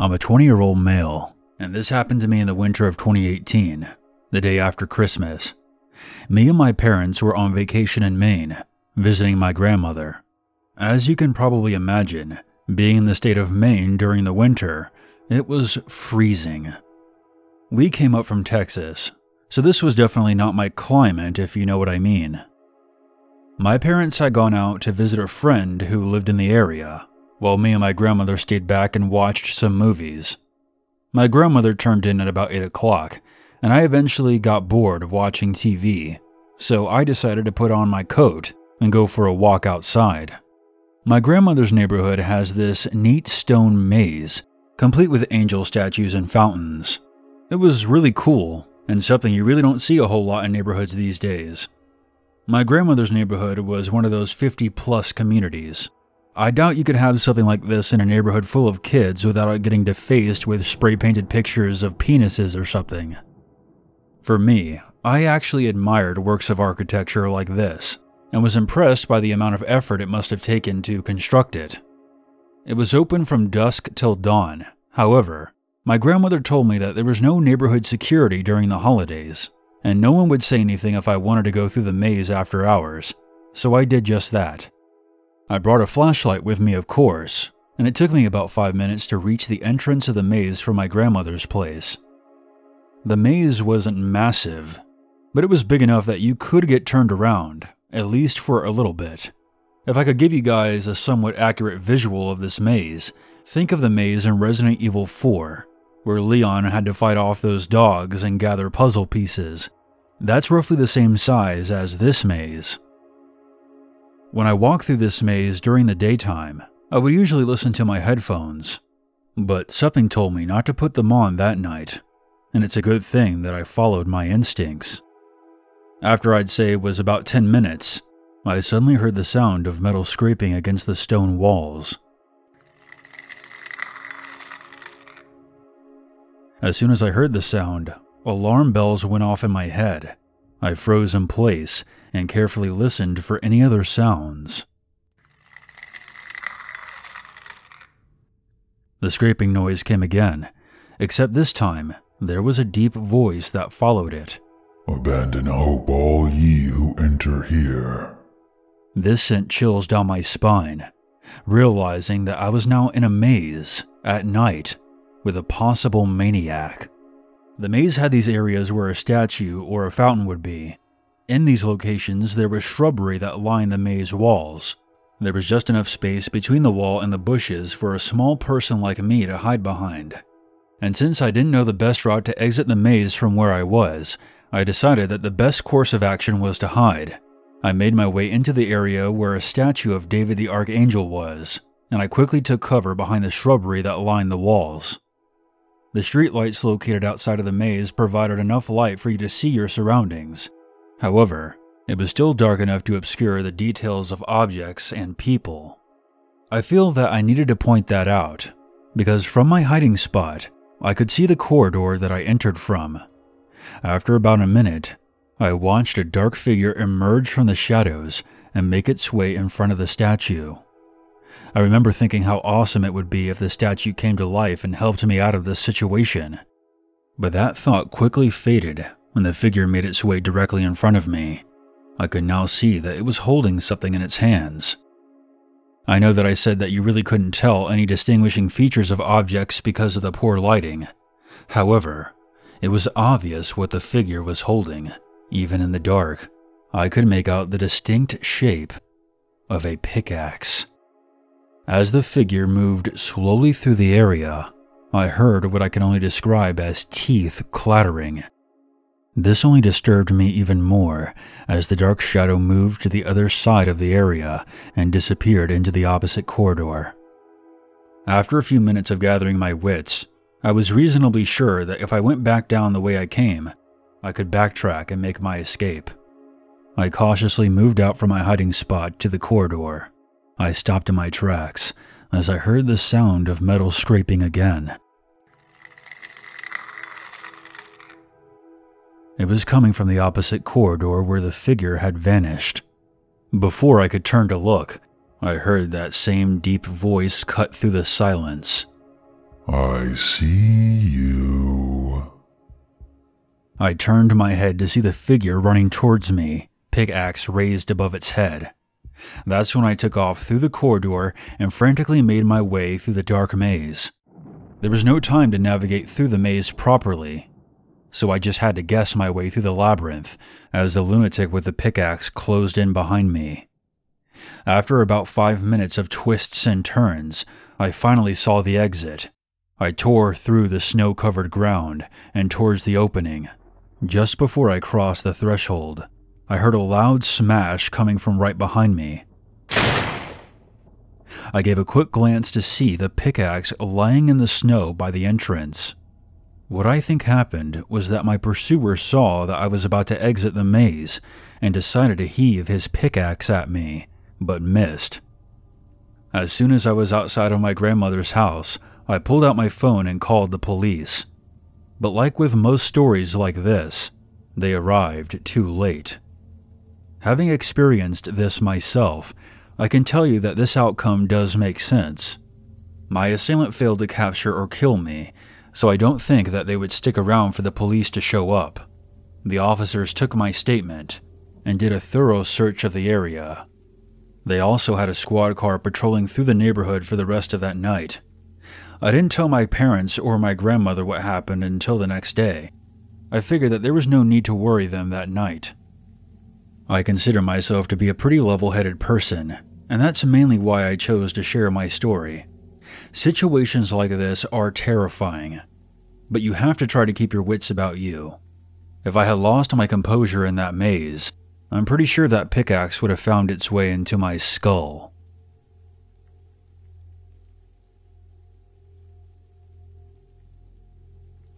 I'm a 20 year old male, and this happened to me in the winter of 2018, the day after Christmas. Me and my parents were on vacation in Maine, visiting my grandmother. As you can probably imagine, being in the state of Maine during the winter, it was freezing. We came up from Texas, so this was definitely not my climate, if you know what I mean. My parents had gone out to visit a friend who lived in the area, while me and my grandmother stayed back and watched some movies. My grandmother turned in at about 8 o'clock, and I eventually got bored of watching TV, so I decided to put on my coat and go for a walk outside. My grandmother's neighborhood has this neat stone maze, complete with angel statues and fountains. It was really cool, and something you really don't see a whole lot in neighborhoods these days. My grandmother's neighborhood was one of those 50 plus communities. I doubt you could have something like this in a neighborhood full of kids without it getting defaced with spray painted pictures of penises or something. For me, I actually admired works of architecture like this, and was impressed by the amount of effort it must have taken to construct it. It was open from dusk till dawn. However, my grandmother told me that there was no neighborhood security during the holidays, and no one would say anything if I wanted to go through the maze after hours, so I did just that. I brought a flashlight with me, of course, and it took me about five minutes to reach the entrance of the maze from my grandmother's place. The maze wasn't massive, but it was big enough that you could get turned around, at least for a little bit. If I could give you guys a somewhat accurate visual of this maze, think of the maze in Resident Evil 4, where Leon had to fight off those dogs and gather puzzle pieces. That's roughly the same size as this maze. When I walk through this maze during the daytime, I would usually listen to my headphones, but something told me not to put them on that night, and it's a good thing that I followed my instincts. After I'd say it was about 10 minutes, I suddenly heard the sound of metal scraping against the stone walls. As soon as I heard the sound, alarm bells went off in my head. I froze in place and carefully listened for any other sounds. The scraping noise came again, except this time there was a deep voice that followed it. Abandon hope, all ye who enter here. This sent chills down my spine, realizing that I was now in a maze at night with a possible maniac. The maze had these areas where a statue or a fountain would be. In these locations, there was shrubbery that lined the maze walls. There was just enough space between the wall and the bushes for a small person like me to hide behind. And since I didn't know the best route to exit the maze from where I was, I decided that the best course of action was to hide. I made my way into the area where a statue of David the Archangel was, and I quickly took cover behind the shrubbery that lined the walls. The streetlights located outside of the maze provided enough light for you to see your surroundings. However, it was still dark enough to obscure the details of objects and people. I feel that I needed to point that out, because from my hiding spot, I could see the corridor that I entered from. After about a minute, I watched a dark figure emerge from the shadows and make its way in front of the statue. I remember thinking how awesome it would be if the statue came to life and helped me out of this situation. But that thought quickly faded when the figure made its way directly in front of me. I could now see that it was holding something in its hands. I know that I said that you really couldn't tell any distinguishing features of objects because of the poor lighting. However, it was obvious what the figure was holding, even in the dark. I could make out the distinct shape of a pickaxe. As the figure moved slowly through the area, I heard what I can only describe as teeth clattering. This only disturbed me even more as the dark shadow moved to the other side of the area and disappeared into the opposite corridor. After a few minutes of gathering my wits, I was reasonably sure that if I went back down the way I came, I could backtrack and make my escape. I cautiously moved out from my hiding spot to the corridor. I stopped in my tracks as I heard the sound of metal scraping again. It was coming from the opposite corridor where the figure had vanished. Before I could turn to look, I heard that same deep voice cut through the silence. I see you. I turned my head to see the figure running towards me, pickaxe raised above its head. That's when I took off through the corridor and frantically made my way through the dark maze. There was no time to navigate through the maze properly, so I just had to guess my way through the labyrinth as the lunatic with the pickaxe closed in behind me. After about five minutes of twists and turns, I finally saw the exit. I tore through the snow covered ground and towards the opening. Just before I crossed the threshold, I heard a loud smash coming from right behind me. I gave a quick glance to see the pickaxe lying in the snow by the entrance. What I think happened was that my pursuer saw that I was about to exit the maze and decided to heave his pickaxe at me, but missed. As soon as I was outside of my grandmother's house, I pulled out my phone and called the police. But like with most stories like this, they arrived too late. Having experienced this myself, I can tell you that this outcome does make sense. My assailant failed to capture or kill me, so I don't think that they would stick around for the police to show up. The officers took my statement and did a thorough search of the area. They also had a squad car patrolling through the neighborhood for the rest of that night. I didn't tell my parents or my grandmother what happened until the next day. I figured that there was no need to worry them that night. I consider myself to be a pretty level headed person, and that's mainly why I chose to share my story. Situations like this are terrifying, but you have to try to keep your wits about you. If I had lost my composure in that maze, I'm pretty sure that pickaxe would have found its way into my skull.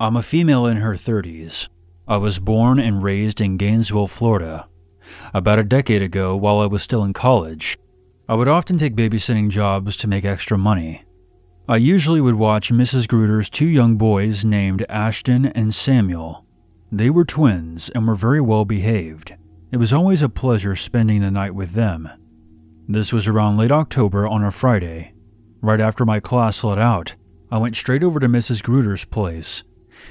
I'm a female in her 30s. I was born and raised in Gainesville, Florida, about a decade ago, while I was still in college, I would often take babysitting jobs to make extra money. I usually would watch Mrs. Gruder's two young boys named Ashton and Samuel. They were twins and were very well behaved. It was always a pleasure spending the night with them. This was around late October on a Friday. Right after my class let out, I went straight over to Mrs. Gruder's place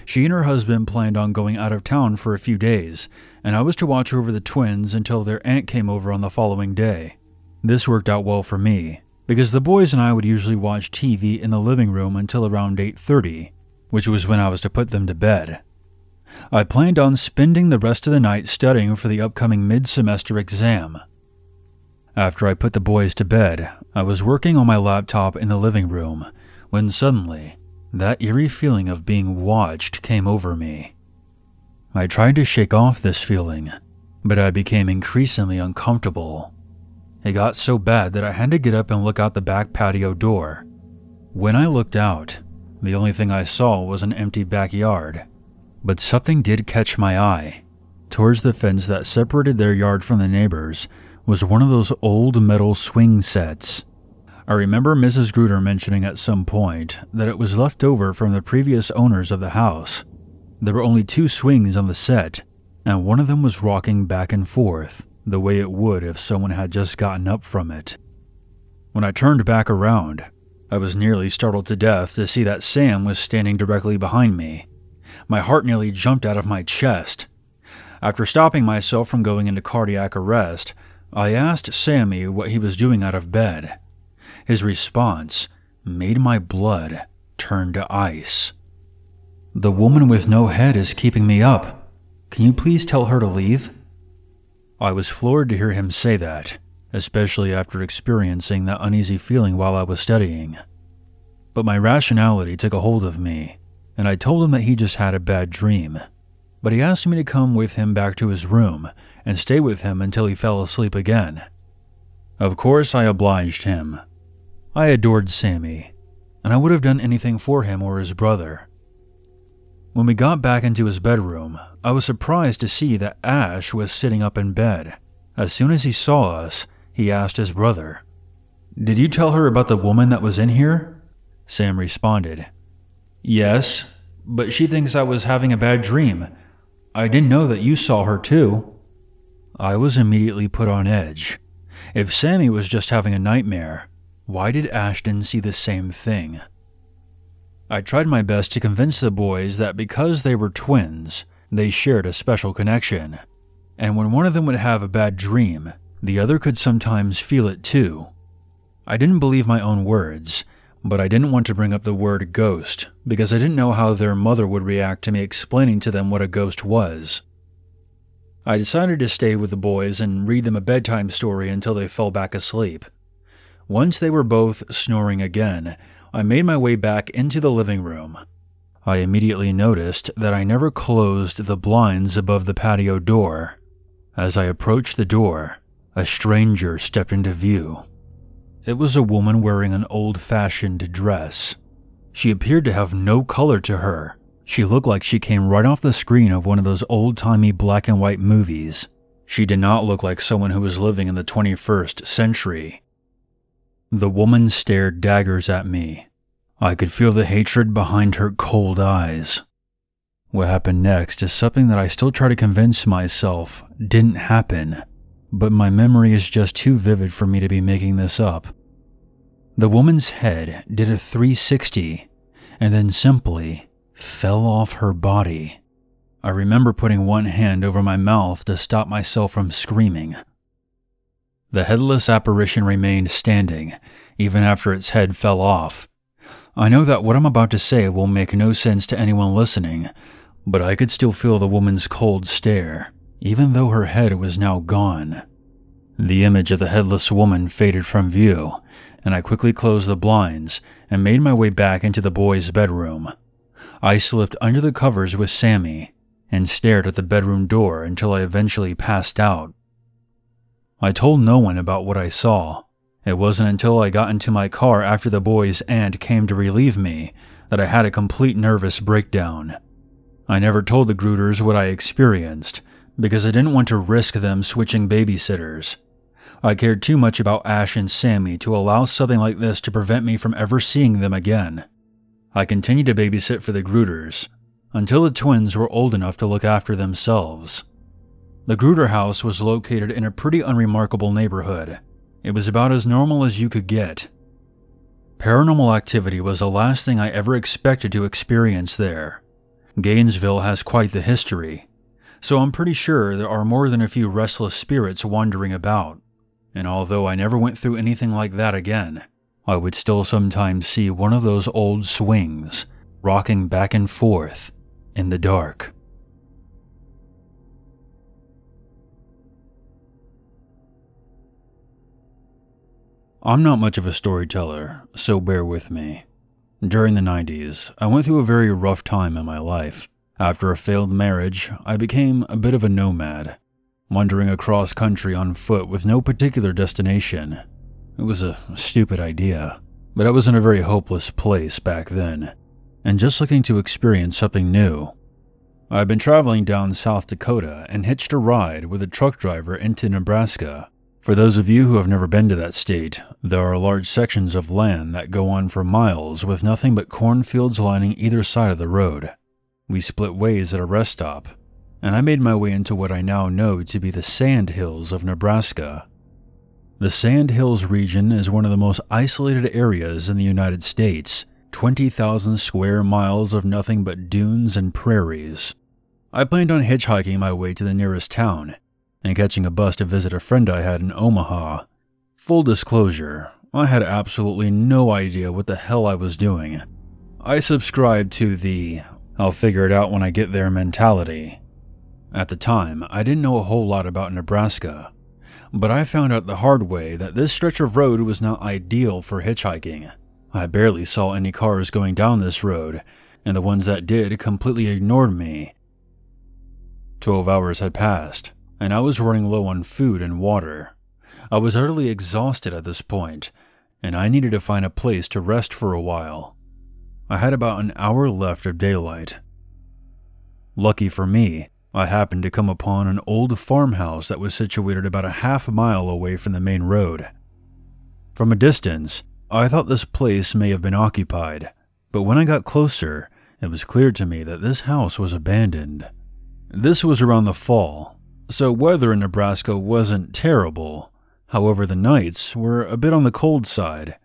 she and her husband planned on going out of town for a few days, and I was to watch over the twins until their aunt came over on the following day. This worked out well for me, because the boys and I would usually watch TV in the living room until around 8:30, which was when I was to put them to bed. I planned on spending the rest of the night studying for the upcoming mid-semester exam. After I put the boys to bed, I was working on my laptop in the living room when suddenly that eerie feeling of being watched came over me. I tried to shake off this feeling, but I became increasingly uncomfortable. It got so bad that I had to get up and look out the back patio door. When I looked out, the only thing I saw was an empty backyard. But something did catch my eye. Towards the fence that separated their yard from the neighbors was one of those old metal swing sets. I remember Mrs. Gruder mentioning at some point that it was left over from the previous owners of the house. There were only two swings on the set, and one of them was rocking back and forth the way it would if someone had just gotten up from it. When I turned back around, I was nearly startled to death to see that Sam was standing directly behind me. My heart nearly jumped out of my chest. After stopping myself from going into cardiac arrest, I asked Sammy what he was doing out of bed. His response made my blood turn to ice. The woman with no head is keeping me up. Can you please tell her to leave? I was floored to hear him say that, especially after experiencing that uneasy feeling while I was studying. But my rationality took a hold of me, and I told him that he just had a bad dream. But he asked me to come with him back to his room and stay with him until he fell asleep again. Of course, I obliged him, I adored Sammy, and I would have done anything for him or his brother. When we got back into his bedroom, I was surprised to see that Ash was sitting up in bed. As soon as he saw us, he asked his brother, Did you tell her about the woman that was in here? Sam responded, Yes, but she thinks I was having a bad dream. I didn't know that you saw her too. I was immediately put on edge. If Sammy was just having a nightmare, why did Ashton see the same thing? I tried my best to convince the boys that because they were twins, they shared a special connection. And when one of them would have a bad dream, the other could sometimes feel it too. I didn't believe my own words, but I didn't want to bring up the word ghost because I didn't know how their mother would react to me explaining to them what a ghost was. I decided to stay with the boys and read them a bedtime story until they fell back asleep. Once they were both snoring again, I made my way back into the living room. I immediately noticed that I never closed the blinds above the patio door. As I approached the door, a stranger stepped into view. It was a woman wearing an old fashioned dress. She appeared to have no color to her. She looked like she came right off the screen of one of those old timey black and white movies. She did not look like someone who was living in the 21st century. The woman stared daggers at me. I could feel the hatred behind her cold eyes. What happened next is something that I still try to convince myself didn't happen, but my memory is just too vivid for me to be making this up. The woman's head did a 360 and then simply fell off her body. I remember putting one hand over my mouth to stop myself from screaming. The headless apparition remained standing, even after its head fell off. I know that what I'm about to say will make no sense to anyone listening, but I could still feel the woman's cold stare, even though her head was now gone. The image of the headless woman faded from view, and I quickly closed the blinds and made my way back into the boys' bedroom. I slipped under the covers with Sammy and stared at the bedroom door until I eventually passed out. I told no one about what I saw. It wasn't until I got into my car after the boys' aunt came to relieve me that I had a complete nervous breakdown. I never told the Gruters what I experienced because I didn't want to risk them switching babysitters. I cared too much about Ash and Sammy to allow something like this to prevent me from ever seeing them again. I continued to babysit for the Gruters until the twins were old enough to look after themselves. The Gruter house was located in a pretty unremarkable neighborhood. It was about as normal as you could get. Paranormal activity was the last thing I ever expected to experience there. Gainesville has quite the history, so I'm pretty sure there are more than a few restless spirits wandering about. And although I never went through anything like that again, I would still sometimes see one of those old swings rocking back and forth in the dark. I'm not much of a storyteller, so bear with me. During the 90s, I went through a very rough time in my life. After a failed marriage, I became a bit of a nomad, wandering across country on foot with no particular destination. It was a stupid idea, but I was in a very hopeless place back then, and just looking to experience something new. I've been traveling down South Dakota and hitched a ride with a truck driver into Nebraska for those of you who have never been to that state, there are large sections of land that go on for miles with nothing but cornfields lining either side of the road. We split ways at a rest stop, and I made my way into what I now know to be the Sand Hills of Nebraska. The Sand Hills region is one of the most isolated areas in the United States 20,000 square miles of nothing but dunes and prairies. I planned on hitchhiking my way to the nearest town and catching a bus to visit a friend I had in Omaha. Full disclosure, I had absolutely no idea what the hell I was doing. I subscribed to the I'll figure it out when I get there mentality. At the time, I didn't know a whole lot about Nebraska, but I found out the hard way that this stretch of road was not ideal for hitchhiking. I barely saw any cars going down this road, and the ones that did completely ignored me. Twelve hours had passed, and I was running low on food and water. I was utterly exhausted at this point, and I needed to find a place to rest for a while. I had about an hour left of daylight. Lucky for me, I happened to come upon an old farmhouse that was situated about a half mile away from the main road. From a distance, I thought this place may have been occupied, but when I got closer, it was clear to me that this house was abandoned. This was around the fall, so weather in Nebraska wasn't terrible. However, the nights were a bit on the cold side.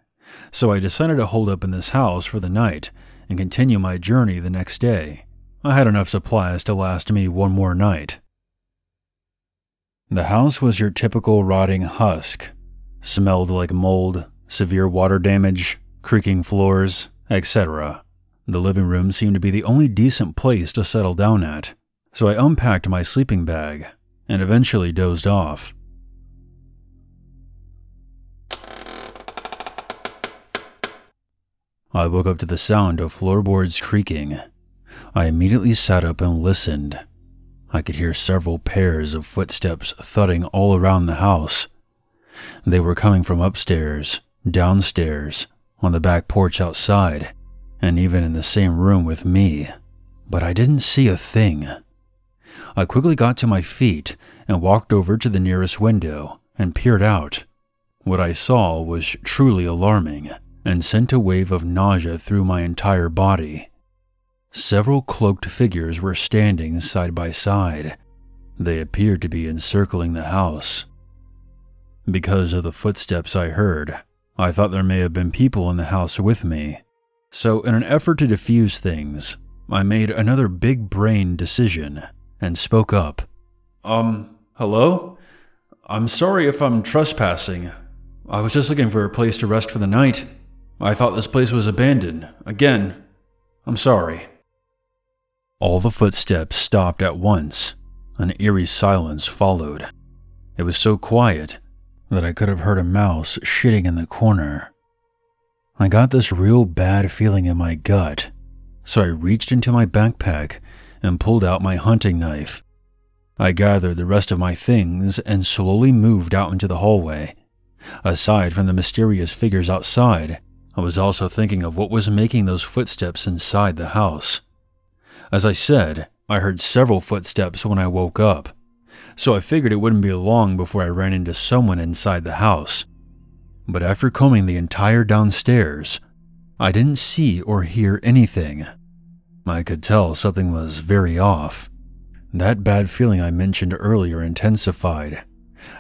So I decided to hold up in this house for the night and continue my journey the next day. I had enough supplies to last me one more night. The house was your typical rotting husk. Smelled like mold, severe water damage, creaking floors, etc. The living room seemed to be the only decent place to settle down at, so I unpacked my sleeping bag and eventually dozed off. I woke up to the sound of floorboards creaking. I immediately sat up and listened. I could hear several pairs of footsteps thudding all around the house. They were coming from upstairs, downstairs, on the back porch outside, and even in the same room with me. But I didn't see a thing. I quickly got to my feet and walked over to the nearest window and peered out. What I saw was truly alarming and sent a wave of nausea through my entire body. Several cloaked figures were standing side by side. They appeared to be encircling the house. Because of the footsteps I heard, I thought there may have been people in the house with me. So, in an effort to diffuse things, I made another big brain decision and spoke up. Um, hello? I'm sorry if I'm trespassing. I was just looking for a place to rest for the night. I thought this place was abandoned. Again, I'm sorry. All the footsteps stopped at once. An eerie silence followed. It was so quiet that I could have heard a mouse shitting in the corner. I got this real bad feeling in my gut, so I reached into my backpack and pulled out my hunting knife. I gathered the rest of my things and slowly moved out into the hallway. Aside from the mysterious figures outside, I was also thinking of what was making those footsteps inside the house. As I said, I heard several footsteps when I woke up, so I figured it wouldn't be long before I ran into someone inside the house. But after combing the entire downstairs, I didn't see or hear anything. I could tell something was very off. That bad feeling I mentioned earlier intensified,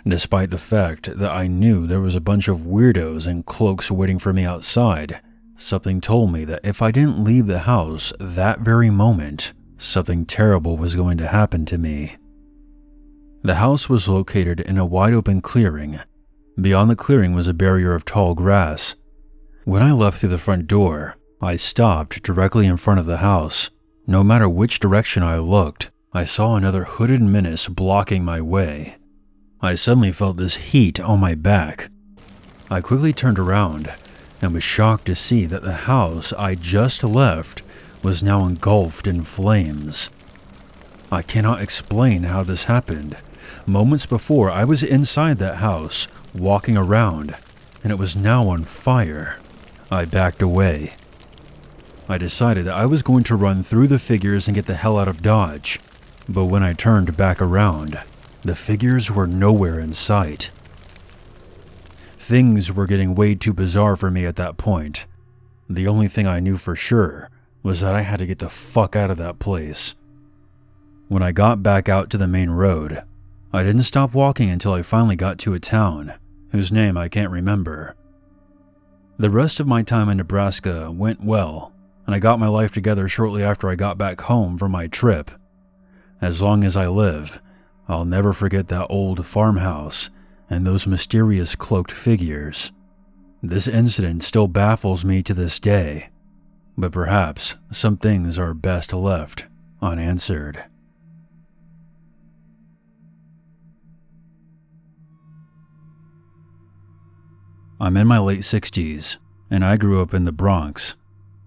despite the fact that I knew there was a bunch of weirdos in cloaks waiting for me outside. Something told me that if I didn't leave the house that very moment, something terrible was going to happen to me. The house was located in a wide open clearing. Beyond the clearing was a barrier of tall grass. When I left through the front door, I stopped directly in front of the house. No matter which direction I looked, I saw another hooded menace blocking my way. I suddenly felt this heat on my back. I quickly turned around and was shocked to see that the house I just left was now engulfed in flames. I cannot explain how this happened. Moments before, I was inside that house, walking around, and it was now on fire. I backed away. I decided that I was going to run through the figures and get the hell out of Dodge. But when I turned back around, the figures were nowhere in sight. Things were getting way too bizarre for me at that point. The only thing I knew for sure was that I had to get the fuck out of that place. When I got back out to the main road, I didn't stop walking until I finally got to a town, whose name I can't remember. The rest of my time in Nebraska went well, and I got my life together shortly after I got back home from my trip. As long as I live, I'll never forget that old farmhouse and those mysterious cloaked figures. This incident still baffles me to this day, but perhaps some things are best left unanswered. I'm in my late 60s, and I grew up in the Bronx.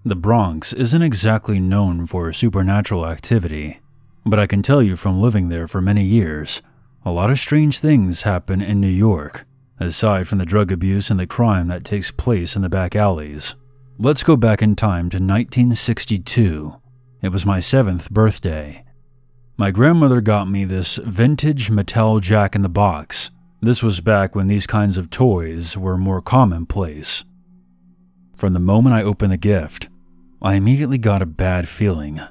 The Bronx isn't exactly known for supernatural activity, but I can tell you from living there for many years, a lot of strange things happen in New York, aside from the drug abuse and the crime that takes place in the back alleys. Let's go back in time to 1962. It was my seventh birthday. My grandmother got me this vintage Mattel Jack in the Box. This was back when these kinds of toys were more commonplace. From the moment I opened the gift, I immediately got a bad feeling.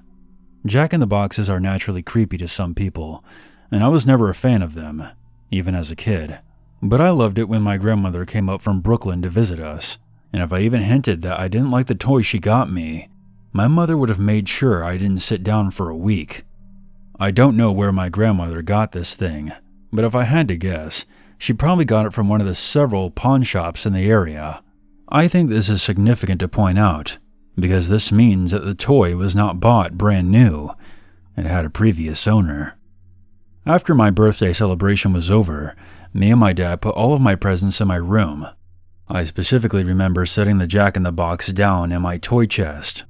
Jack in the Boxes are naturally creepy to some people, and I was never a fan of them, even as a kid. But I loved it when my grandmother came up from Brooklyn to visit us, and if I even hinted that I didn't like the toy she got me, my mother would have made sure I didn't sit down for a week. I don't know where my grandmother got this thing, but if I had to guess, she probably got it from one of the several pawn shops in the area. I think this is significant to point out, because this means that the toy was not bought brand new, it had a previous owner. After my birthday celebration was over, me and my dad put all of my presents in my room. I specifically remember setting the jack in the box down in my toy chest.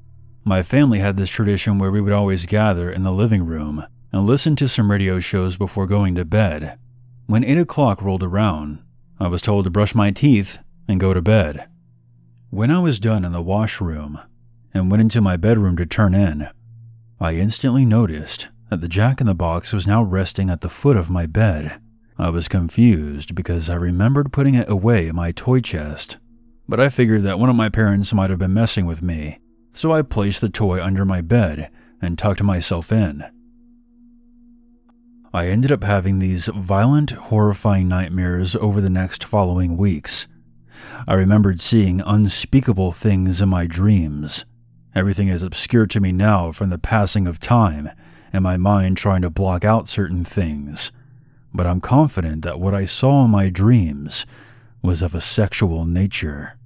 My family had this tradition where we would always gather in the living room and listen to some radio shows before going to bed. When 8 o'clock rolled around, I was told to brush my teeth and go to bed. When I was done in the washroom and went into my bedroom to turn in, I instantly noticed that the jack in the box was now resting at the foot of my bed. I was confused because I remembered putting it away in my toy chest, but I figured that one of my parents might have been messing with me, so I placed the toy under my bed and tucked myself in. I ended up having these violent, horrifying nightmares over the next following weeks. I remembered seeing unspeakable things in my dreams. Everything is obscure to me now from the passing of time and my mind trying to block out certain things. But I'm confident that what I saw in my dreams was of a sexual nature.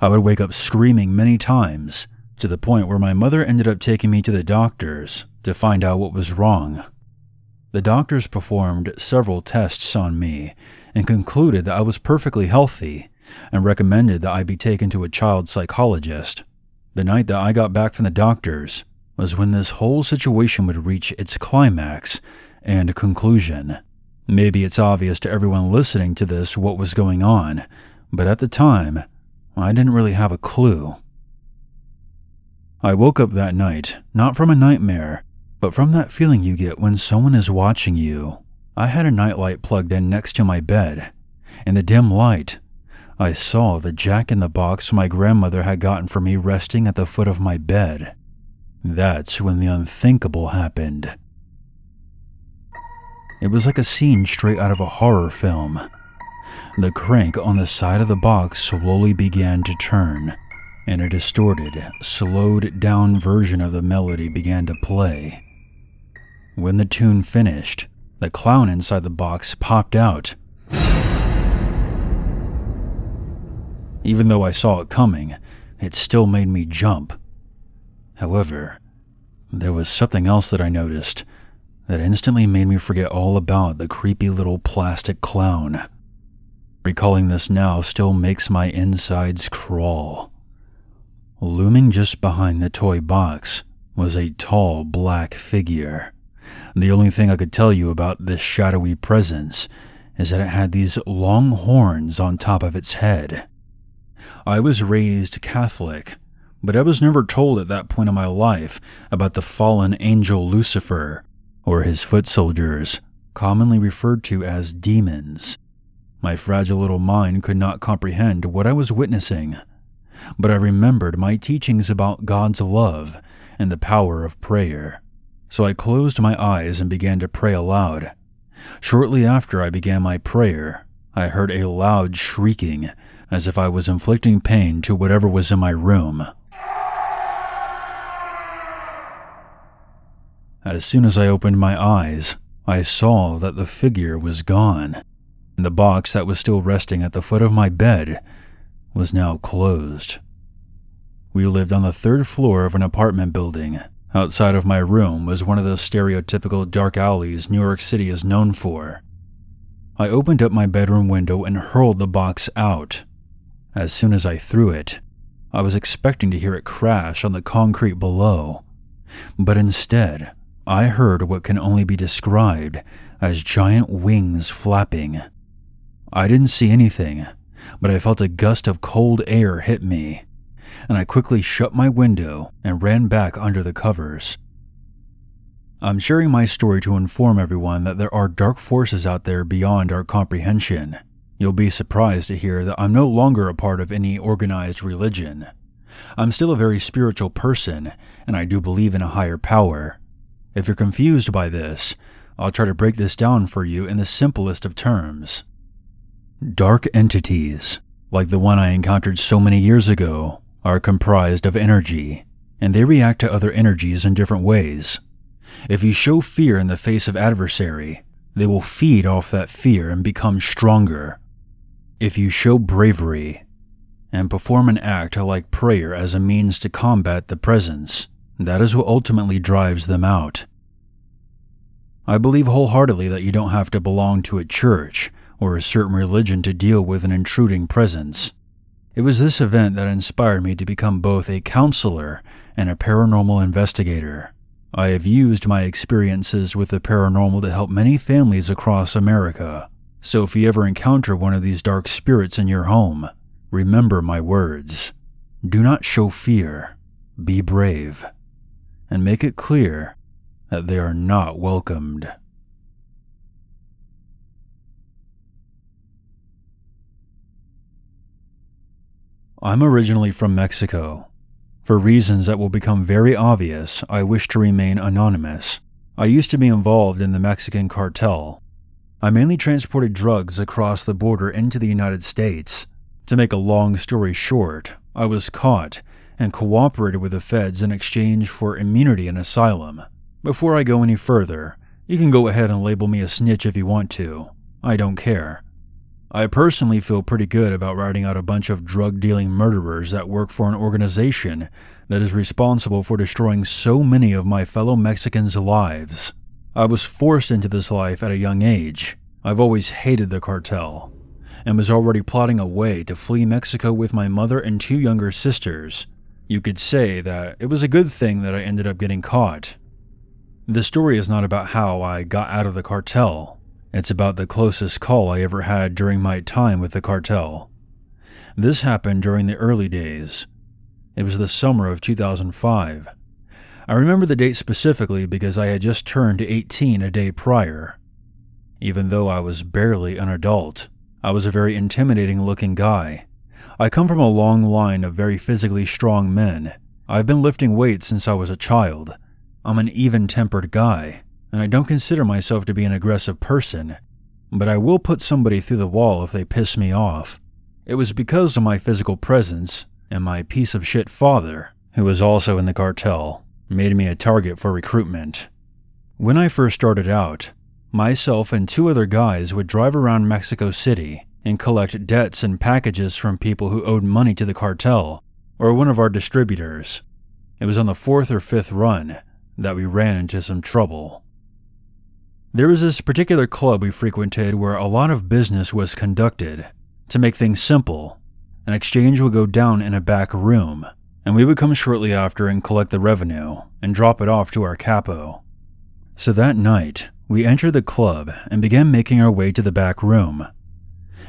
I would wake up screaming many times, to the point where my mother ended up taking me to the doctors to find out what was wrong. The doctors performed several tests on me and concluded that I was perfectly healthy and recommended that I be taken to a child psychologist. The night that I got back from the doctors was when this whole situation would reach its climax and conclusion. Maybe it's obvious to everyone listening to this what was going on, but at the time, I didn't really have a clue. I woke up that night, not from a nightmare, but from that feeling you get when someone is watching you, I had a nightlight plugged in next to my bed. In the dim light, I saw the jack in the box my grandmother had gotten for me resting at the foot of my bed. That's when the unthinkable happened. It was like a scene straight out of a horror film. The crank on the side of the box slowly began to turn, and a distorted, slowed down version of the melody began to play. When the tune finished, the clown inside the box popped out. Even though I saw it coming, it still made me jump. However, there was something else that I noticed that instantly made me forget all about the creepy little plastic clown. Recalling this now still makes my insides crawl. Looming just behind the toy box was a tall black figure. The only thing I could tell you about this shadowy presence is that it had these long horns on top of its head. I was raised Catholic, but I was never told at that point in my life about the fallen angel Lucifer, or his foot soldiers, commonly referred to as demons. My fragile little mind could not comprehend what I was witnessing, but I remembered my teachings about God's love and the power of prayer so I closed my eyes and began to pray aloud. Shortly after I began my prayer, I heard a loud shrieking, as if I was inflicting pain to whatever was in my room. As soon as I opened my eyes, I saw that the figure was gone. And the box that was still resting at the foot of my bed was now closed. We lived on the third floor of an apartment building, Outside of my room was one of those stereotypical dark alleys New York City is known for. I opened up my bedroom window and hurled the box out. As soon as I threw it, I was expecting to hear it crash on the concrete below. But instead, I heard what can only be described as giant wings flapping. I didn't see anything, but I felt a gust of cold air hit me and I quickly shut my window and ran back under the covers. I'm sharing my story to inform everyone that there are dark forces out there beyond our comprehension. You'll be surprised to hear that I'm no longer a part of any organized religion. I'm still a very spiritual person, and I do believe in a higher power. If you're confused by this, I'll try to break this down for you in the simplest of terms. Dark entities, like the one I encountered so many years ago, are comprised of energy, and they react to other energies in different ways. If you show fear in the face of adversary, they will feed off that fear and become stronger. If you show bravery and perform an act like prayer as a means to combat the presence, that is what ultimately drives them out. I believe wholeheartedly that you don't have to belong to a church or a certain religion to deal with an intruding presence. It was this event that inspired me to become both a counselor and a paranormal investigator. I have used my experiences with the paranormal to help many families across America. So if you ever encounter one of these dark spirits in your home, remember my words. Do not show fear, be brave, and make it clear that they are not welcomed. I'm originally from Mexico, for reasons that will become very obvious, I wish to remain anonymous. I used to be involved in the Mexican cartel. I mainly transported drugs across the border into the United States. To make a long story short, I was caught and cooperated with the feds in exchange for immunity and asylum. Before I go any further, you can go ahead and label me a snitch if you want to. I don't care. I personally feel pretty good about writing out a bunch of drug dealing murderers that work for an organization that is responsible for destroying so many of my fellow Mexicans' lives. I was forced into this life at a young age. I've always hated the cartel, and was already plotting a way to flee Mexico with my mother and two younger sisters. You could say that it was a good thing that I ended up getting caught. The story is not about how I got out of the cartel, it's about the closest call I ever had during my time with the cartel. This happened during the early days. It was the summer of 2005. I remember the date specifically because I had just turned 18 a day prior. Even though I was barely an adult, I was a very intimidating looking guy. I come from a long line of very physically strong men. I've been lifting weights since I was a child. I'm an even tempered guy and I don't consider myself to be an aggressive person, but I will put somebody through the wall if they piss me off. It was because of my physical presence and my piece of shit father, who was also in the cartel, made me a target for recruitment. When I first started out, myself and two other guys would drive around Mexico City and collect debts and packages from people who owed money to the cartel or one of our distributors. It was on the fourth or fifth run that we ran into some trouble. There was this particular club we frequented where a lot of business was conducted. To make things simple, an exchange would go down in a back room, and we would come shortly after and collect the revenue and drop it off to our capo. So that night, we entered the club and began making our way to the back room.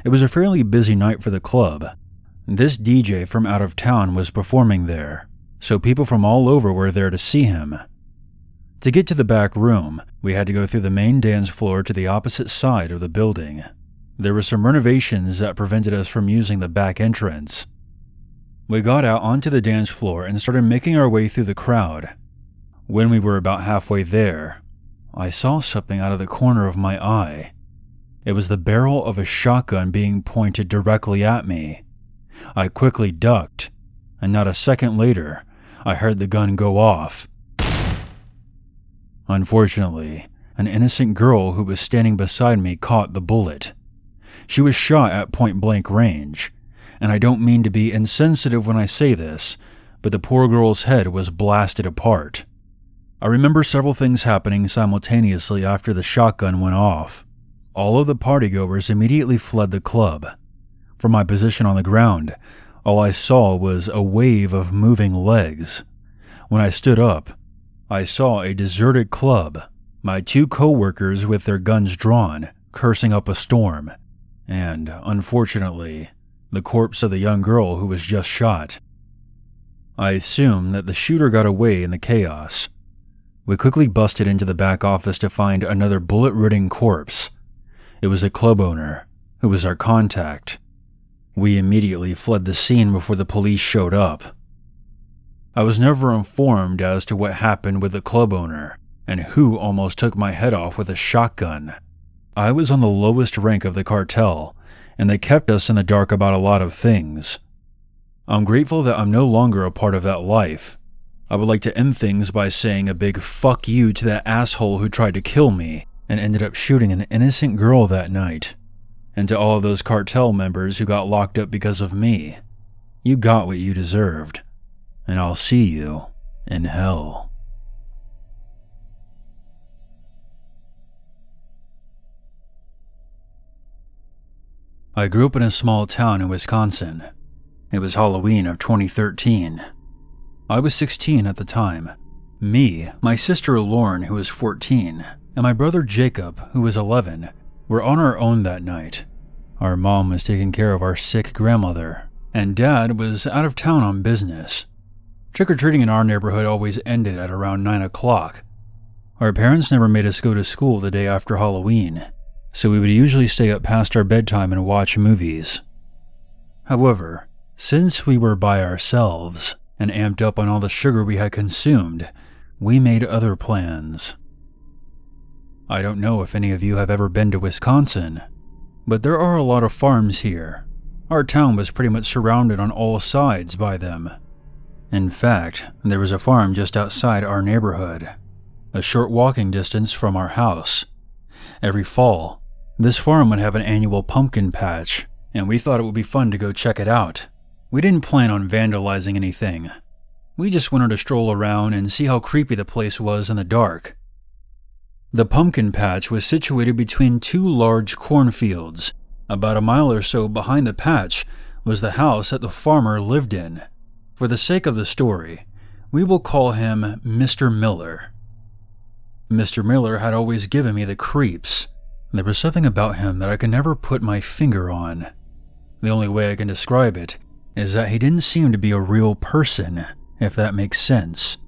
It was a fairly busy night for the club. This DJ from out of town was performing there, so people from all over were there to see him. To get to the back room, we had to go through the main dance floor to the opposite side of the building. There were some renovations that prevented us from using the back entrance. We got out onto the dance floor and started making our way through the crowd. When we were about halfway there, I saw something out of the corner of my eye. It was the barrel of a shotgun being pointed directly at me. I quickly ducked, and not a second later, I heard the gun go off Unfortunately, an innocent girl who was standing beside me caught the bullet. She was shot at point blank range, and I don't mean to be insensitive when I say this, but the poor girl's head was blasted apart. I remember several things happening simultaneously after the shotgun went off. All of the partygoers immediately fled the club. From my position on the ground, all I saw was a wave of moving legs. When I stood up, I saw a deserted club, my two co-workers with their guns drawn, cursing up a storm, and, unfortunately, the corpse of the young girl who was just shot. I assume that the shooter got away in the chaos. We quickly busted into the back office to find another bullet-ridden corpse. It was a club owner, who was our contact. We immediately fled the scene before the police showed up. I was never informed as to what happened with the club owner and who almost took my head off with a shotgun. I was on the lowest rank of the cartel, and they kept us in the dark about a lot of things. I'm grateful that I'm no longer a part of that life. I would like to end things by saying a big fuck you to that asshole who tried to kill me and ended up shooting an innocent girl that night. And to all those cartel members who got locked up because of me. You got what you deserved. And I'll see you in hell. I grew up in a small town in Wisconsin. It was Halloween of 2013. I was 16 at the time. Me, my sister Lauren, who was 14, and my brother Jacob, who was 11, were on our own that night. Our mom was taking care of our sick grandmother, and dad was out of town on business. Trick or treating in our neighborhood always ended at around 9 o'clock. Our parents never made us go to school the day after Halloween, so we would usually stay up past our bedtime and watch movies. However, since we were by ourselves and amped up on all the sugar we had consumed, we made other plans. I don't know if any of you have ever been to Wisconsin, but there are a lot of farms here. Our town was pretty much surrounded on all sides by them. In fact, there was a farm just outside our neighborhood, a short walking distance from our house. Every fall, this farm would have an annual pumpkin patch, and we thought it would be fun to go check it out. We didn't plan on vandalizing anything. We just wanted to stroll around and see how creepy the place was in the dark. The pumpkin patch was situated between two large cornfields. About a mile or so behind the patch was the house that the farmer lived in. For the sake of the story, we will call him Mr. Miller. Mr. Miller had always given me the creeps. There was something about him that I could never put my finger on. The only way I can describe it is that he didn't seem to be a real person, if that makes sense.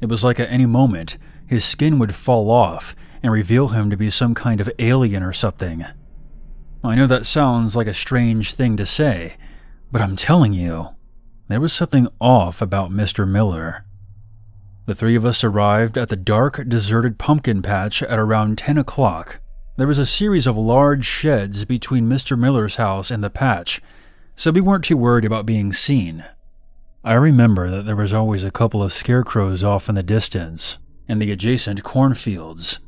It was like at any moment, his skin would fall off and reveal him to be some kind of alien or something. I know that sounds like a strange thing to say, but I'm telling you, there was something off about Mr. Miller. The three of us arrived at the dark, deserted pumpkin patch at around 10 o'clock. There was a series of large sheds between Mr. Miller's house and the patch, so we weren't too worried about being seen. I remember that there was always a couple of scarecrows off in the distance, in the adjacent cornfields.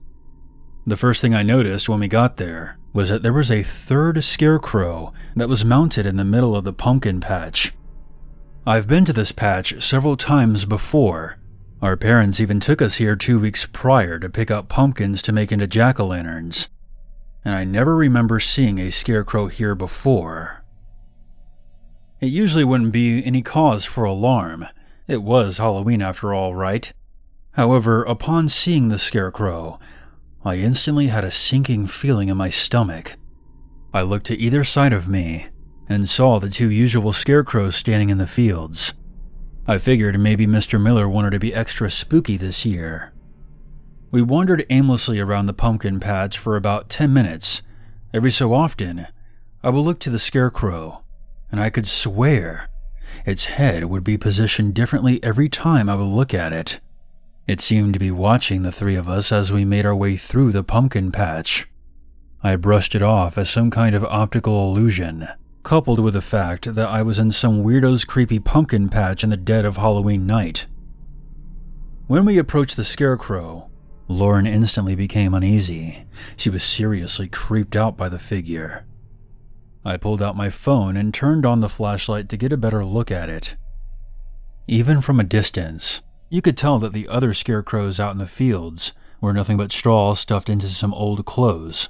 The first thing I noticed when we got there was that there was a third scarecrow that was mounted in the middle of the pumpkin patch. I've been to this patch several times before. Our parents even took us here two weeks prior to pick up pumpkins to make into jack o' lanterns and I never remember seeing a scarecrow here before. It usually wouldn't be any cause for alarm. It was Halloween after all, right? However, upon seeing the scarecrow, I instantly had a sinking feeling in my stomach. I looked to either side of me and saw the two usual scarecrows standing in the fields. I figured maybe Mr. Miller wanted to be extra spooky this year. We wandered aimlessly around the pumpkin patch for about 10 minutes. Every so often, I would look to the scarecrow, and I could swear its head would be positioned differently every time I would look at it. It seemed to be watching the three of us as we made our way through the pumpkin patch. I brushed it off as some kind of optical illusion, coupled with the fact that I was in some weirdo's creepy pumpkin patch in the dead of Halloween night. When we approached the scarecrow, Lauren instantly became uneasy. She was seriously creeped out by the figure. I pulled out my phone and turned on the flashlight to get a better look at it. Even from a distance, you could tell that the other scarecrows out in the fields were nothing but straw stuffed into some old clothes.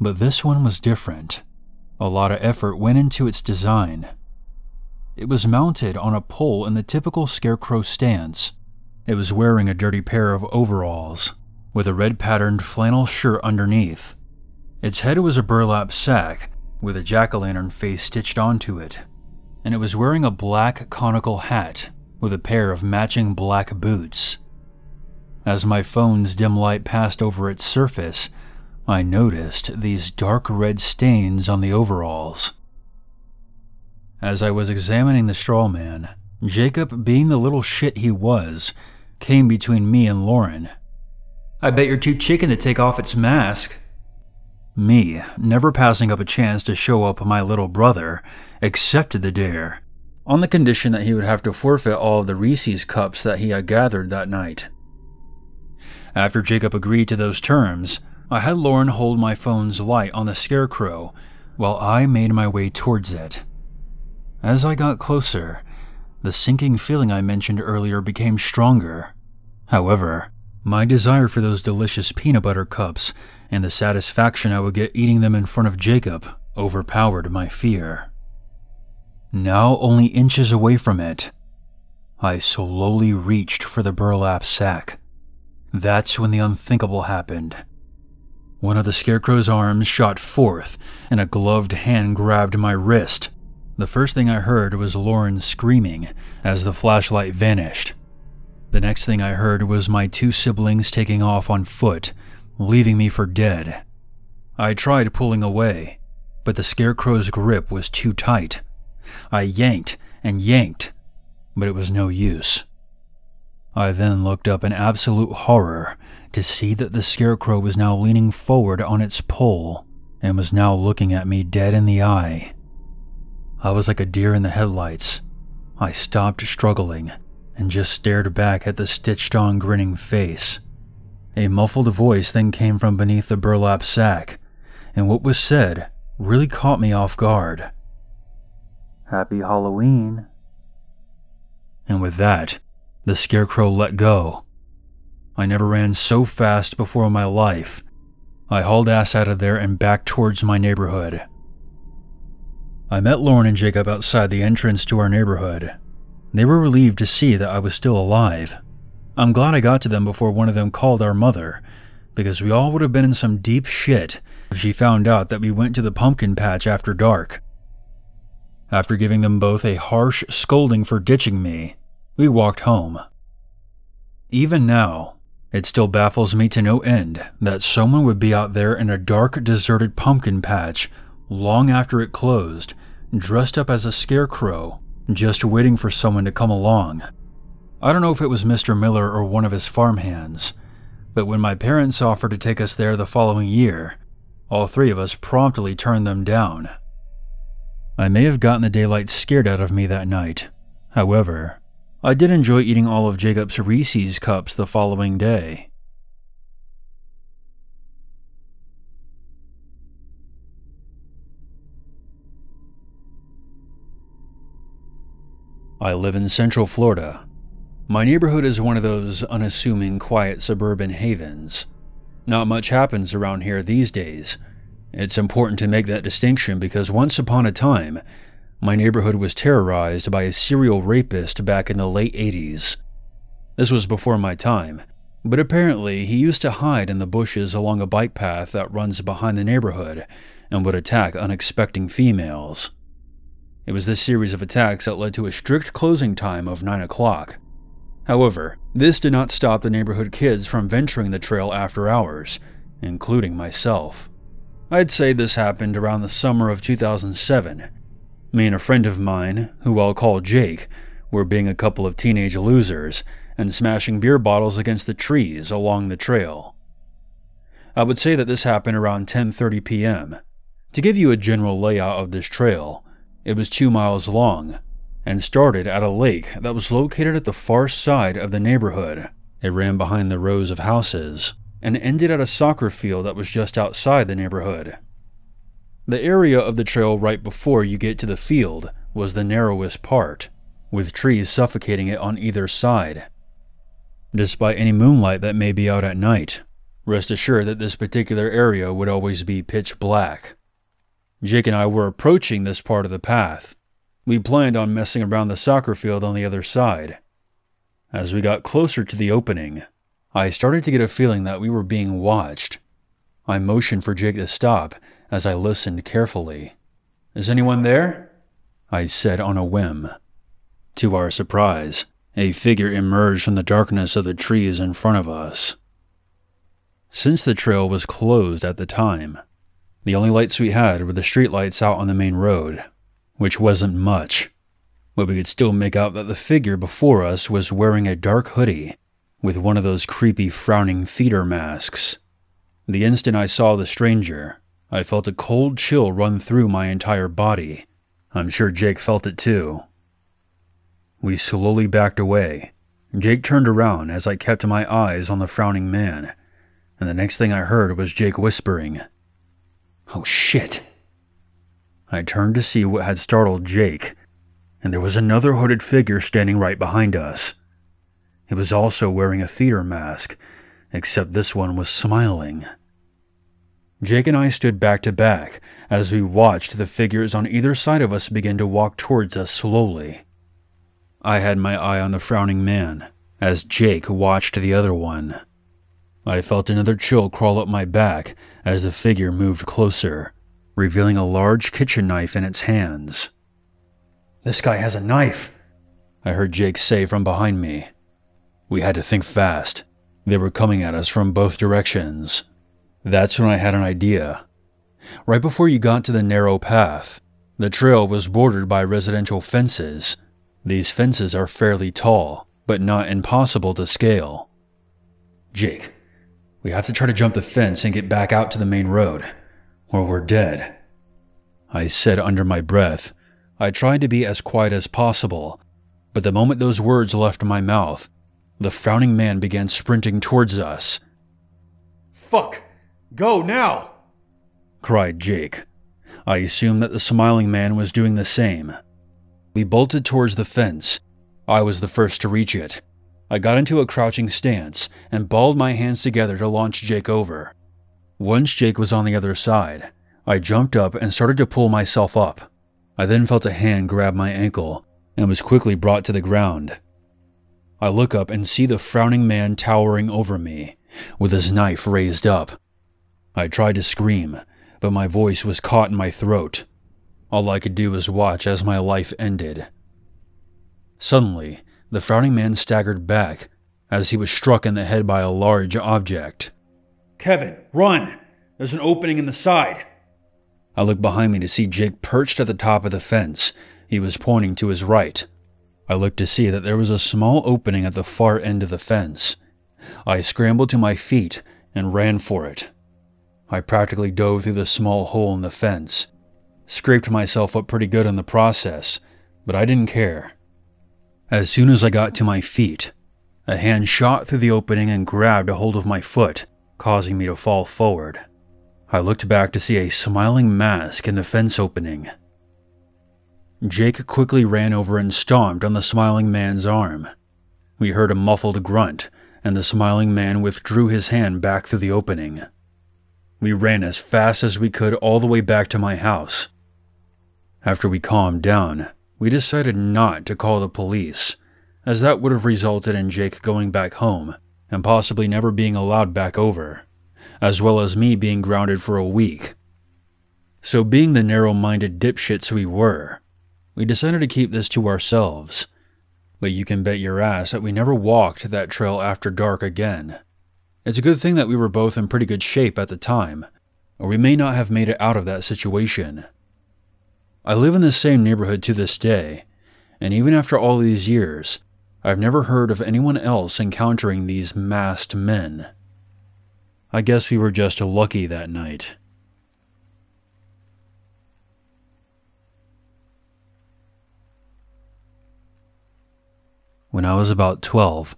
But this one was different. A lot of effort went into its design. It was mounted on a pole in the typical scarecrow stance. It was wearing a dirty pair of overalls, with a red patterned flannel shirt underneath. Its head was a burlap sack with a jack o' lantern face stitched onto it, and it was wearing a black conical hat with a pair of matching black boots. As my phone's dim light passed over its surface, I noticed these dark red stains on the overalls. As I was examining the straw man, Jacob, being the little shit he was, came between me and Lauren I bet you're too chicken to take off its mask. Me, never passing up a chance to show up my little brother, accepted the dare. on the condition that he would have to forfeit all of the Reese's cups that he had gathered that night. After Jacob agreed to those terms, I had Lauren hold my phone's light on the scarecrow while I made my way towards it. As I got closer, the sinking feeling I mentioned earlier became stronger. However, my desire for those delicious peanut butter cups and the satisfaction I would get eating them in front of Jacob overpowered my fear. Now only inches away from it, I slowly reached for the burlap sack. That's when the unthinkable happened. One of the scarecrow's arms shot forth, and a gloved hand grabbed my wrist. The first thing I heard was Lauren screaming as the flashlight vanished. The next thing I heard was my two siblings taking off on foot, leaving me for dead. I tried pulling away, but the scarecrow's grip was too tight. I yanked and yanked, but it was no use. I then looked up in absolute horror to see that the scarecrow was now leaning forward on its pole and was now looking at me dead in the eye. I was like a deer in the headlights. I stopped struggling and just stared back at the stitched on grinning face. A muffled voice then came from beneath the burlap sack, and what was said really caught me off guard. Happy Halloween. And with that, the scarecrow let go. I never ran so fast before in my life. I hauled ass out of there and back towards my neighborhood. I met Lauren and Jacob outside the entrance to our neighborhood. They were relieved to see that I was still alive. I'm glad I got to them before one of them called our mother, because we all would have been in some deep shit if she found out that we went to the pumpkin patch after dark. After giving them both a harsh scolding for ditching me, we walked home. Even now, it still baffles me to no end that someone would be out there in a dark, deserted pumpkin patch long after it closed, dressed up as a scarecrow, just waiting for someone to come along. I don't know if it was Mr. Miller or one of his farmhands, but when my parents offered to take us there the following year, all three of us promptly turned them down. I may have gotten the daylight scared out of me that night. However, I did enjoy eating all of Jacob's Reese's cups the following day. I live in Central Florida. My neighborhood is one of those unassuming, quiet suburban havens. Not much happens around here these days, it's important to make that distinction because once upon a time, my neighborhood was terrorized by a serial rapist back in the late 80s. This was before my time, but apparently he used to hide in the bushes along a bike path that runs behind the neighborhood and would attack unexpecting females. It was this series of attacks that led to a strict closing time of 9 o'clock. However, this did not stop the neighborhood kids from venturing the trail after hours, including myself. I'd say this happened around the summer of 2007. Me and a friend of mine, who I'll call Jake, were being a couple of teenage losers and smashing beer bottles against the trees along the trail. I would say that this happened around 10:30 p.m. To give you a general layout of this trail, it was 2 miles long and started at a lake that was located at the far side of the neighborhood. It ran behind the rows of houses and ended at a soccer field that was just outside the neighborhood. The area of the trail right before you get to the field was the narrowest part, with trees suffocating it on either side. Despite any moonlight that may be out at night, rest assured that this particular area would always be pitch black. Jake and I were approaching this part of the path. We planned on messing around the soccer field on the other side. As we got closer to the opening, I started to get a feeling that we were being watched. I motioned for Jake to stop as I listened carefully. Is anyone there? I said on a whim. To our surprise, a figure emerged from the darkness of the trees in front of us. Since the trail was closed at the time, the only lights we had were the streetlights out on the main road, which wasn't much, but we could still make out that the figure before us was wearing a dark hoodie with one of those creepy frowning theater masks. The instant I saw the stranger, I felt a cold chill run through my entire body. I'm sure Jake felt it too. We slowly backed away. Jake turned around as I kept my eyes on the frowning man, and the next thing I heard was Jake whispering, Oh shit. I turned to see what had startled Jake, and there was another hooded figure standing right behind us. It was also wearing a theater mask, except this one was smiling. Jake and I stood back to back as we watched the figures on either side of us begin to walk towards us slowly. I had my eye on the frowning man as Jake watched the other one. I felt another chill crawl up my back as the figure moved closer, revealing a large kitchen knife in its hands. This guy has a knife, I heard Jake say from behind me. We had to think fast. They were coming at us from both directions. That's when I had an idea. Right before you got to the narrow path, the trail was bordered by residential fences. These fences are fairly tall, but not impossible to scale. Jake, we have to try to jump the fence and get back out to the main road, or we're dead. I said under my breath. I tried to be as quiet as possible, but the moment those words left my mouth, the frowning man began sprinting towards us. Fuck! Go now! cried Jake. I assumed that the smiling man was doing the same. We bolted towards the fence. I was the first to reach it. I got into a crouching stance and balled my hands together to launch Jake over. Once Jake was on the other side, I jumped up and started to pull myself up. I then felt a hand grab my ankle and was quickly brought to the ground. I look up and see the frowning man towering over me, with his knife raised up. I tried to scream, but my voice was caught in my throat. All I could do was watch as my life ended. Suddenly, the frowning man staggered back as he was struck in the head by a large object. Kevin, run! There's an opening in the side. I looked behind me to see Jake perched at the top of the fence. He was pointing to his right. I looked to see that there was a small opening at the far end of the fence. I scrambled to my feet and ran for it. I practically dove through the small hole in the fence. Scraped myself up pretty good in the process, but I didn't care. As soon as I got to my feet, a hand shot through the opening and grabbed a hold of my foot, causing me to fall forward. I looked back to see a smiling mask in the fence opening. Jake quickly ran over and stomped on the smiling man's arm. We heard a muffled grunt, and the smiling man withdrew his hand back through the opening. We ran as fast as we could all the way back to my house. After we calmed down, we decided not to call the police, as that would have resulted in Jake going back home and possibly never being allowed back over, as well as me being grounded for a week. So, being the narrow minded dipshits we were, we decided to keep this to ourselves. But you can bet your ass that we never walked that trail after dark again. It's a good thing that we were both in pretty good shape at the time, or we may not have made it out of that situation. I live in the same neighborhood to this day, and even after all these years, I've never heard of anyone else encountering these masked men. I guess we were just lucky that night. When I was about 12,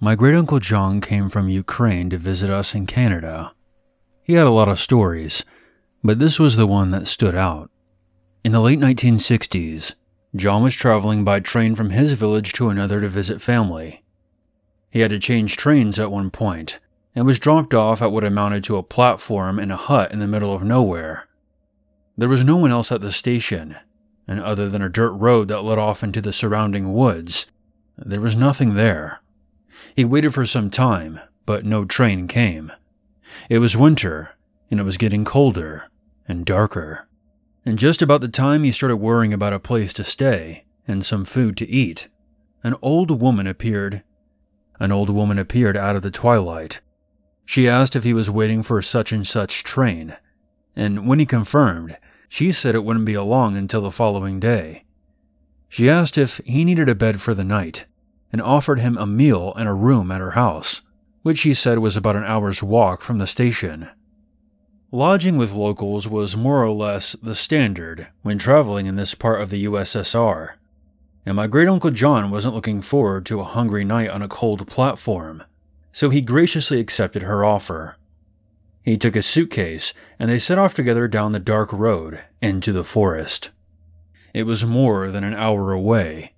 my great uncle John came from Ukraine to visit us in Canada. He had a lot of stories, but this was the one that stood out. In the late 1960s, John was traveling by train from his village to another to visit family. He had to change trains at one point and was dropped off at what amounted to a platform in a hut in the middle of nowhere. There was no one else at the station, and other than a dirt road that led off into the surrounding woods, there was nothing there. He waited for some time, but no train came. It was winter, and it was getting colder and darker. And just about the time he started worrying about a place to stay and some food to eat, an old woman appeared. An old woman appeared out of the twilight. She asked if he was waiting for such and such train, and when he confirmed, she said it wouldn't be along until the following day. She asked if he needed a bed for the night, and offered him a meal and a room at her house, which he said was about an hour's walk from the station. Lodging with locals was more or less the standard when traveling in this part of the USSR. and my great uncle John wasn't looking forward to a hungry night on a cold platform, so he graciously accepted her offer. He took his suitcase and they set off together down the dark road into the forest. It was more than an hour away,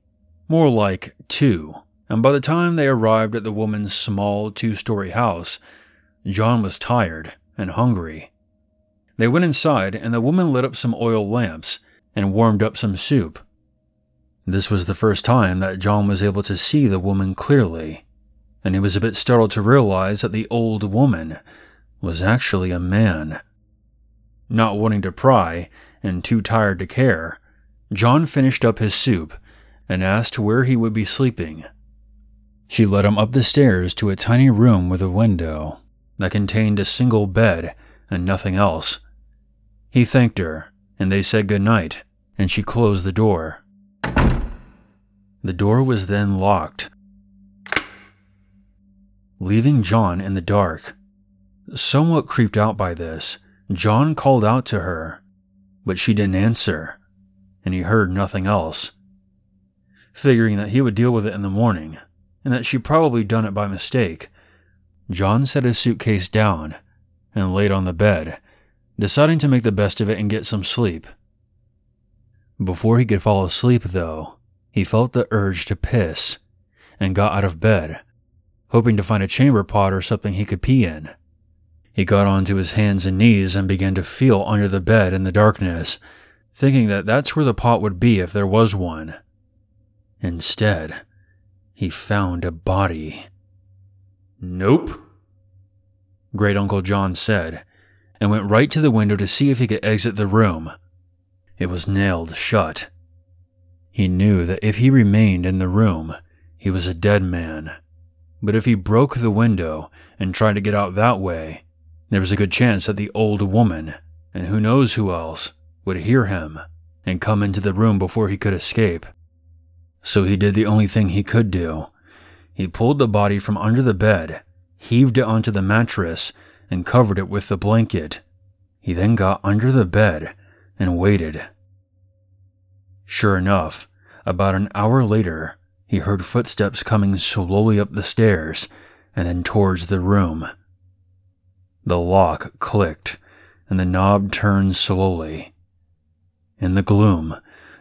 more like two, and by the time they arrived at the woman's small two story house, John was tired and hungry. They went inside and the woman lit up some oil lamps and warmed up some soup. This was the first time that John was able to see the woman clearly, and he was a bit startled to realize that the old woman was actually a man. Not wanting to pry and too tired to care, John finished up his soup and asked where he would be sleeping. She led him up the stairs to a tiny room with a window that contained a single bed and nothing else. He thanked her, and they said good night, and she closed the door. The door was then locked, leaving John in the dark. Somewhat creeped out by this, John called out to her, but she didn't answer, and he heard nothing else. Figuring that he would deal with it in the morning, and that she'd probably done it by mistake, John set his suitcase down and laid on the bed, deciding to make the best of it and get some sleep. Before he could fall asleep, though, he felt the urge to piss and got out of bed, hoping to find a chamber pot or something he could pee in. He got onto his hands and knees and began to feel under the bed in the darkness, thinking that that's where the pot would be if there was one. Instead, he found a body. Nope, Great Uncle John said, and went right to the window to see if he could exit the room. It was nailed shut. He knew that if he remained in the room, he was a dead man. But if he broke the window and tried to get out that way, there was a good chance that the old woman, and who knows who else, would hear him and come into the room before he could escape. So he did the only thing he could do. He pulled the body from under the bed, heaved it onto the mattress, and covered it with the blanket. He then got under the bed and waited. Sure enough, about an hour later, he heard footsteps coming slowly up the stairs and then towards the room. The lock clicked, and the knob turned slowly. In the gloom,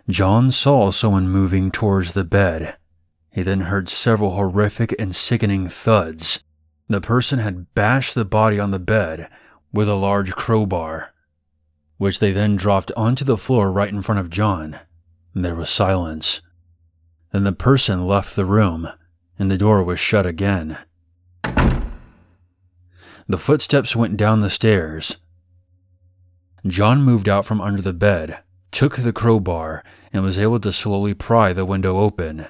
John saw someone moving towards the bed. He then heard several horrific and sickening thuds. The person had bashed the body on the bed with a large crowbar, which they then dropped onto the floor right in front of John. There was silence. Then the person left the room, and the door was shut again. The footsteps went down the stairs. John moved out from under the bed, took the crowbar, and was able to slowly pry the window open.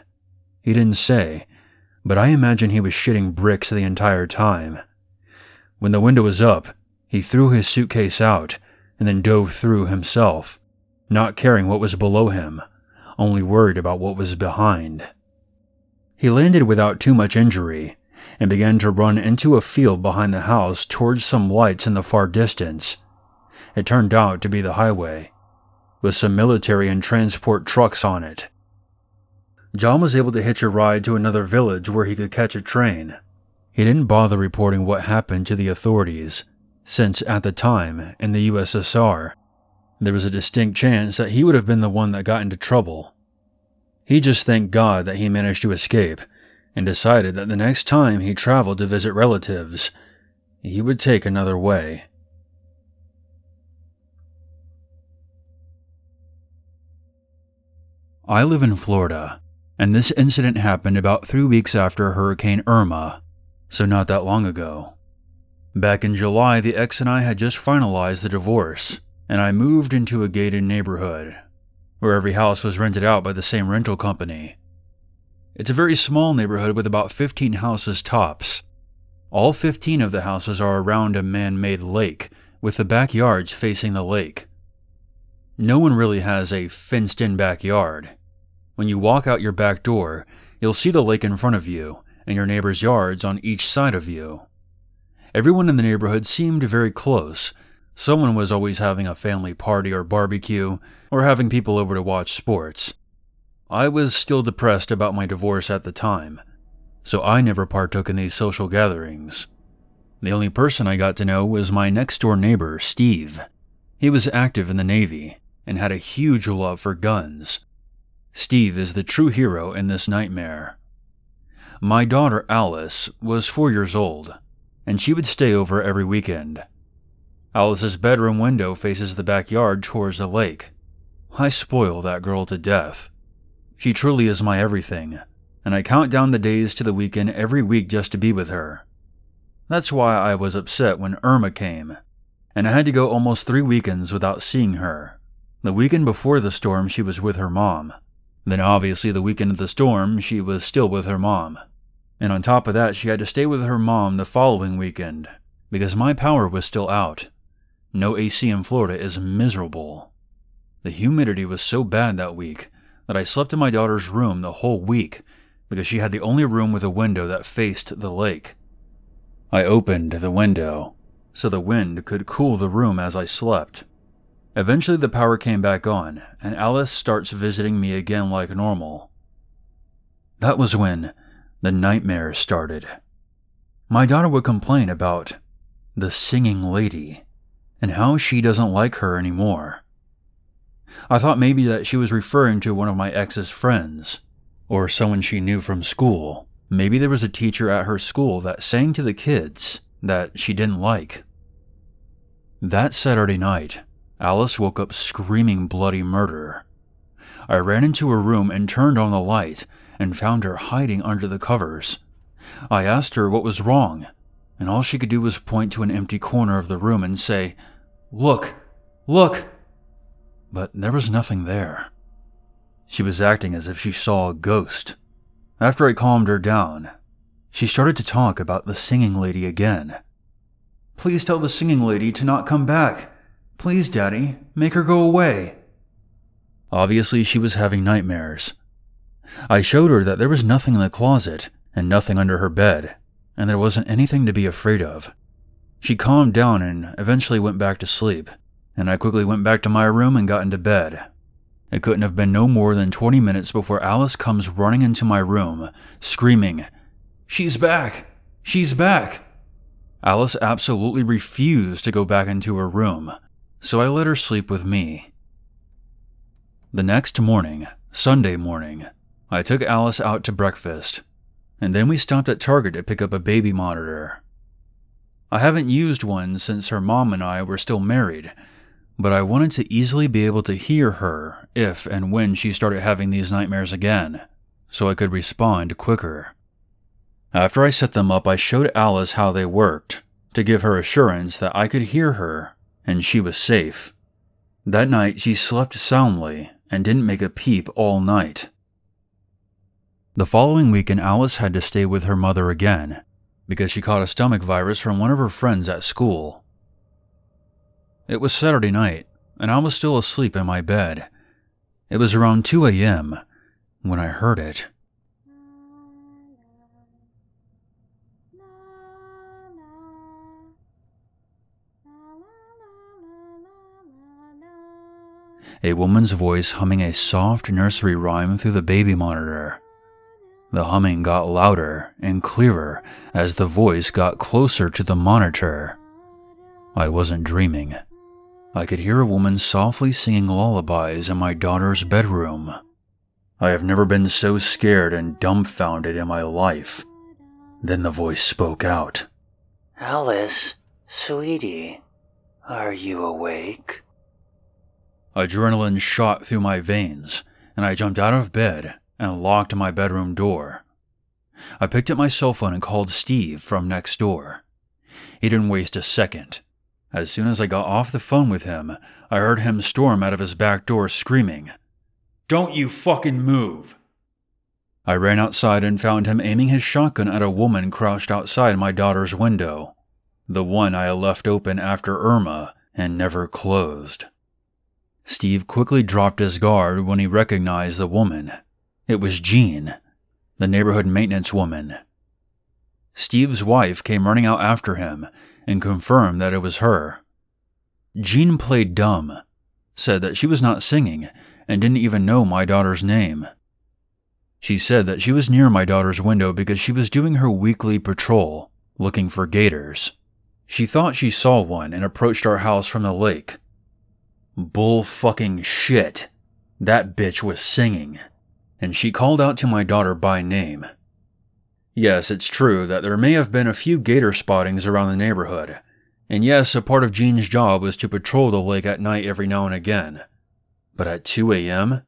He didn't say, but I imagine he was shitting bricks the entire time. When the window was up, he threw his suitcase out and then dove through himself, not caring what was below him, only worried about what was behind. He landed without too much injury and began to run into a field behind the house towards some lights in the far distance. It turned out to be the highway, with some military and transport trucks on it. John was able to hitch a ride to another village where he could catch a train. He didn't bother reporting what happened to the authorities, since at the time, in the USSR, there was a distinct chance that he would have been the one that got into trouble. He just thanked God that he managed to escape and decided that the next time he traveled to visit relatives, he would take another way. I live in Florida, and this incident happened about three weeks after Hurricane Irma, so not that long ago. Back in July, the ex and I had just finalized the divorce, and I moved into a gated neighborhood, where every house was rented out by the same rental company. It's a very small neighborhood with about 15 houses tops. All 15 of the houses are around a man made lake, with the backyards facing the lake. No one really has a fenced in backyard. When you walk out your back door, you'll see the lake in front of you and your neighbors' yards on each side of you. Everyone in the neighborhood seemed very close. Someone was always having a family party or barbecue, or having people over to watch sports. I was still depressed about my divorce at the time, so I never partook in these social gatherings. The only person I got to know was my next door neighbor, Steve. He was active in the Navy and had a huge love for guns. Steve is the true hero in this nightmare. My daughter Alice was four years old, and she would stay over every weekend. Alice's bedroom window faces the backyard towards the lake. I spoil that girl to death. She truly is my everything, and I count down the days to the weekend every week just to be with her. That's why I was upset when Irma came, and I had to go almost three weekends without seeing her. The weekend before the storm, she was with her mom. Then, obviously, the weekend of the storm, she was still with her mom. And on top of that, she had to stay with her mom the following weekend, because my power was still out. No AC in Florida is miserable. The humidity was so bad that week that I slept in my daughter's room the whole week because she had the only room with a window that faced the lake. I opened the window so the wind could cool the room as I slept. Eventually, the power came back on, and Alice starts visiting me again like normal. That was when the nightmares started. My daughter would complain about the singing lady and how she doesn't like her anymore. I thought maybe that she was referring to one of my ex's friends, or someone she knew from school. Maybe there was a teacher at her school that sang to the kids that she didn't like. That Saturday night, Alice woke up screaming bloody murder. I ran into her room and turned on the light and found her hiding under the covers. I asked her what was wrong, and all she could do was point to an empty corner of the room and say, Look, look! But there was nothing there. She was acting as if she saw a ghost. After I calmed her down, she started to talk about the singing lady again. Please tell the singing lady to not come back. Please, Daddy, make her go away. Obviously, she was having nightmares. I showed her that there was nothing in the closet and nothing under her bed, and there wasn't anything to be afraid of. She calmed down and eventually went back to sleep, and I quickly went back to my room and got into bed. It couldn't have been no more than 20 minutes before Alice comes running into my room, screaming, She's back! She's back! Alice absolutely refused to go back into her room, so I let her sleep with me. The next morning, Sunday morning, I took Alice out to breakfast, and then we stopped at Target to pick up a baby monitor. I haven't used one since her mom and I were still married, but I wanted to easily be able to hear her if and when she started having these nightmares again, so I could respond quicker. After I set them up, I showed Alice how they worked to give her assurance that I could hear her and she was safe. That night, she slept soundly and didn't make a peep all night. The following weekend, Alice had to stay with her mother again because she caught a stomach virus from one of her friends at school. It was Saturday night, and I was still asleep in my bed. It was around 2 a.m. when I heard it. A woman's voice humming a soft nursery rhyme through the baby monitor. The humming got louder and clearer as the voice got closer to the monitor. I wasn't dreaming. I could hear a woman softly singing lullabies in my daughter's bedroom. I have never been so scared and dumbfounded in my life. Then the voice spoke out Alice, sweetie, are you awake? Adrenaline shot through my veins, and I jumped out of bed and locked my bedroom door. I picked up my cell phone and called Steve from next door. He didn't waste a second. As soon as I got off the phone with him, I heard him storm out of his back door screaming, Don't you fucking move! I ran outside and found him aiming his shotgun at a woman crouched outside my daughter's window, the one I had left open after Irma and never closed. Steve quickly dropped his guard when he recognized the woman. It was Jean, the neighborhood maintenance woman. Steve's wife came running out after him and confirmed that it was her. Jean played dumb, said that she was not singing and didn't even know my daughter's name, She said that she was near my daughter's window because she was doing her weekly patrol, looking for gators. She thought she saw one and approached our house from the lake. Bull fucking shit. That bitch was singing. And she called out to my daughter by name. Yes, it's true that there may have been a few gator spottings around the neighborhood. And yes, a part of Jean's job was to patrol the lake at night every now and again. But at 2 a.m.?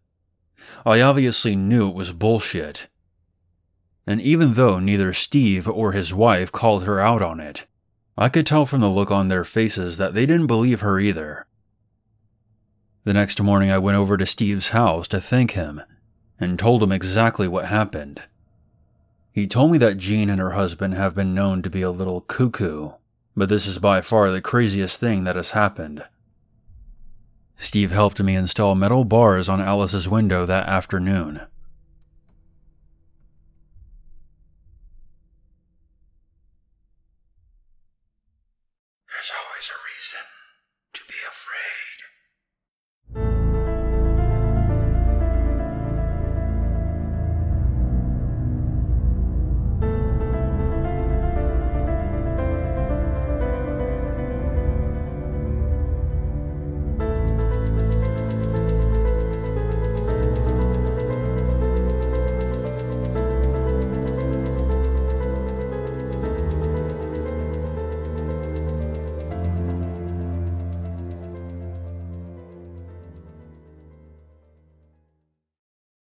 I obviously knew it was bullshit. And even though neither Steve or his wife called her out on it, I could tell from the look on their faces that they didn't believe her either. The next morning, I went over to Steve's house to thank him and told him exactly what happened. He told me that Jean and her husband have been known to be a little cuckoo, but this is by far the craziest thing that has happened. Steve helped me install metal bars on Alice's window that afternoon,